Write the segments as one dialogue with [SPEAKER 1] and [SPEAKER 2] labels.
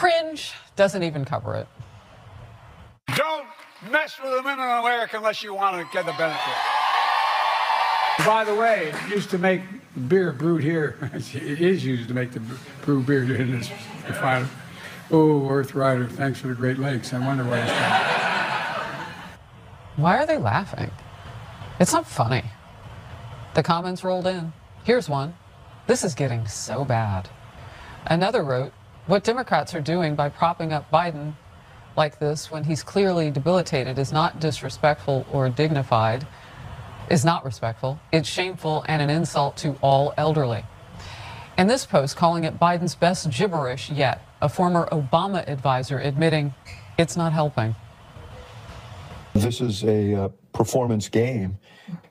[SPEAKER 1] Cringe doesn't even cover it.
[SPEAKER 2] Don't mess with the middle America unless you want to get the benefit. By the way, it used to make beer brewed here. It is used to make the brew beer in this refinery. Oh, Earth Rider, thanks for the Great Lakes. I wonder why.
[SPEAKER 1] Why are they laughing? It's not funny. The comments rolled in. Here's one. This is getting so bad. Another wrote, What Democrats are doing by propping up Biden like this when he's clearly debilitated is not disrespectful or dignified, is not respectful. It's shameful and an insult to all elderly. And this post calling it Biden's best gibberish yet, a former Obama advisor admitting it's not helping.
[SPEAKER 3] This is a uh, performance game.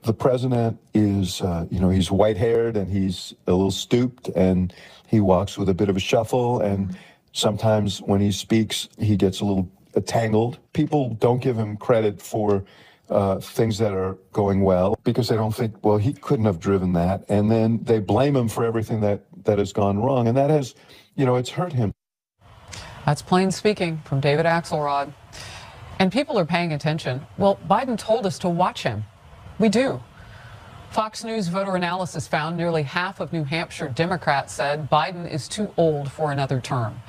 [SPEAKER 3] The president is, uh, you know, he's white haired and he's a little stooped and he walks with a bit of a shuffle. And sometimes when he speaks, he gets a little tangled. People don't give him credit for uh, things that are going well because they don't think, well, he couldn't have driven that. And then they blame him for everything that, that has gone wrong. And that has, you know, it's hurt him.
[SPEAKER 1] That's plain speaking from David Axelrod. And people are paying attention. Well, Biden told us to watch him. We do. Fox News voter analysis found nearly half of New Hampshire Democrats said Biden is too old for another term.